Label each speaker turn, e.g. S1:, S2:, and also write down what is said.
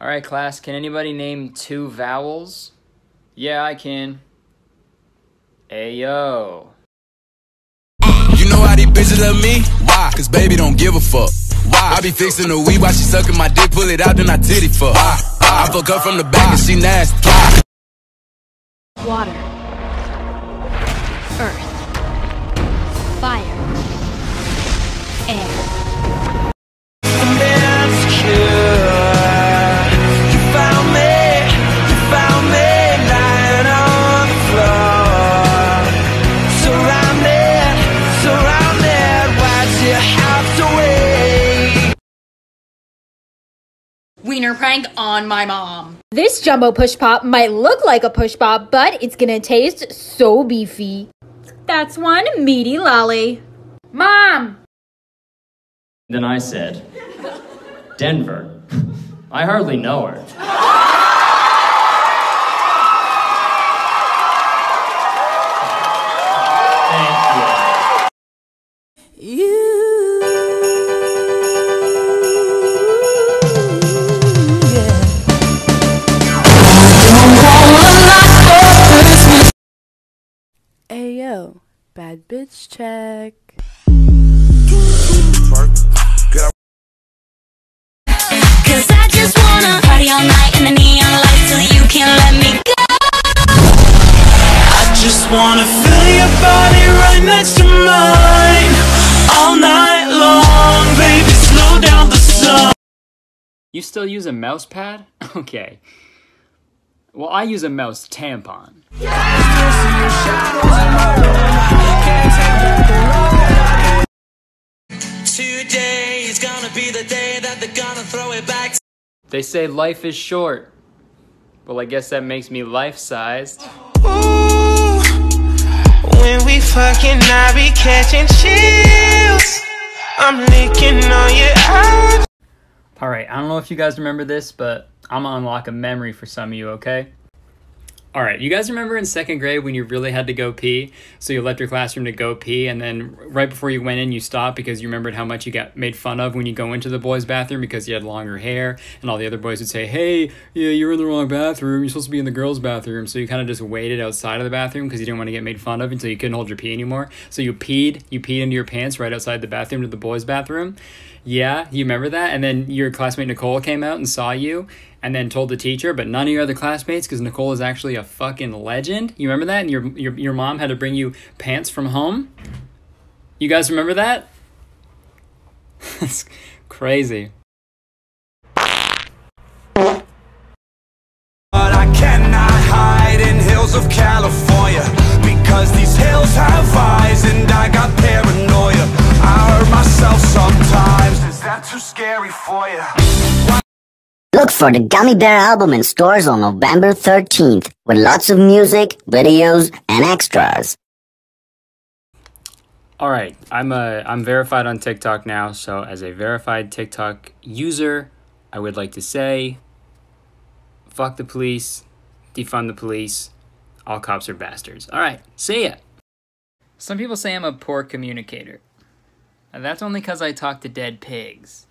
S1: Alright, class, can anybody name two vowels? Yeah, I can. Ayo.
S2: You know how these bitches love me? Why? Cause baby don't give a fuck. Why? I be fixing the weed while she sucking my dick, pull it out, then I titty fuck. Why? I fuck her from the back and she nasty. Ah.
S3: Water. Earth.
S4: Wiener prank on my mom.
S5: This jumbo push pop might look like a push pop, but it's gonna taste so beefy. That's one meaty lolly. Mom!
S1: Then I said, Denver. I hardly know her.
S6: Bad bitch check.
S7: Cause I just wanna party all night in the neon lights till you can't let me go.
S8: I just wanna feel your body right next to mine all night long, baby. Slow down the sun.
S1: You still use a mouse pad? Okay. Well, I use a mouse tampon.
S8: Today is gonna be the day that they're gonna throw it back.
S1: They say life is short. Well, I guess that makes me life sized.
S8: When we fucking, I be catching chills. I'm licking on your eyes.
S1: Alright, I don't know if you guys remember this, but I'm gonna unlock a memory for some of you, okay? Alright, you guys remember in second grade when you really had to go pee? So you left your classroom to go pee, and then right before you went in, you stopped because you remembered how much you got made fun of when you go into the boys' bathroom because you had longer hair, and all the other boys would say, Hey, yeah, you're in the wrong bathroom, you're supposed to be in the girls' bathroom. So you kind of just waited outside of the bathroom because you didn't want to get made fun of until you couldn't hold your pee anymore. So you peed, you peed into your pants right outside the bathroom to the boys' bathroom. Yeah, you remember that? And then your classmate Nicole came out and saw you and then told the teacher, but none of your other classmates because Nicole is actually a fucking legend. You remember that? And your, your, your mom had to bring you pants from home? You guys remember that? That's crazy.
S2: Sometimes, too scary for you?
S9: Look for the Gummy Bear album in stores on November 13th with lots of music, videos, and extras.
S1: All right, I'm a I'm verified on TikTok now, so as a verified TikTok user, I would like to say fuck the police, defund the police, all cops are bastards. All right, see ya. Some people say I'm a poor communicator. And that's only cuz I talk to dead pigs.